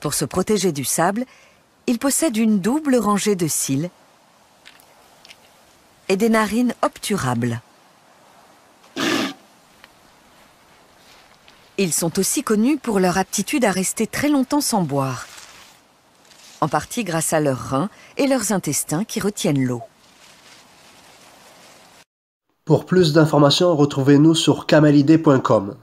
Pour se protéger du sable, ils possèdent une double rangée de cils et des narines obturables. Ils sont aussi connus pour leur aptitude à rester très longtemps sans boire, en partie grâce à leurs reins et leurs intestins qui retiennent l'eau. Pour plus d'informations, retrouvez-nous sur camalidé.com.